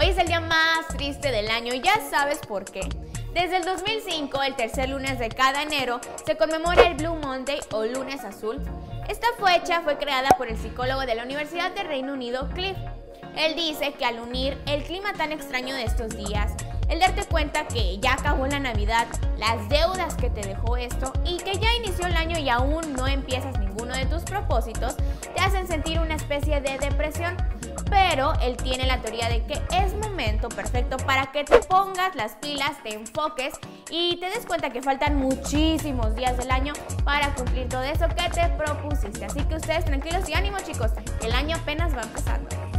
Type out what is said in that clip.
Hoy es el día más triste del año y ya sabes por qué. Desde el 2005, el tercer lunes de cada enero, se conmemora el Blue Monday o lunes azul. Esta fecha fue creada por el psicólogo de la Universidad del Reino Unido, Cliff. Él dice que al unir el clima tan extraño de estos días, el darte cuenta que ya acabó la Navidad, las deudas que te dejó esto y que ya inició el año y aún no empiezas ninguno de tus propósitos, te hacen sentir una especie de depresión. Pero él tiene la teoría de que es momento perfecto para que te pongas las pilas, te enfoques y te des cuenta que faltan muchísimos días del año para cumplir todo eso que te propusiste. Así que ustedes tranquilos y ánimo chicos, el año apenas va empezando.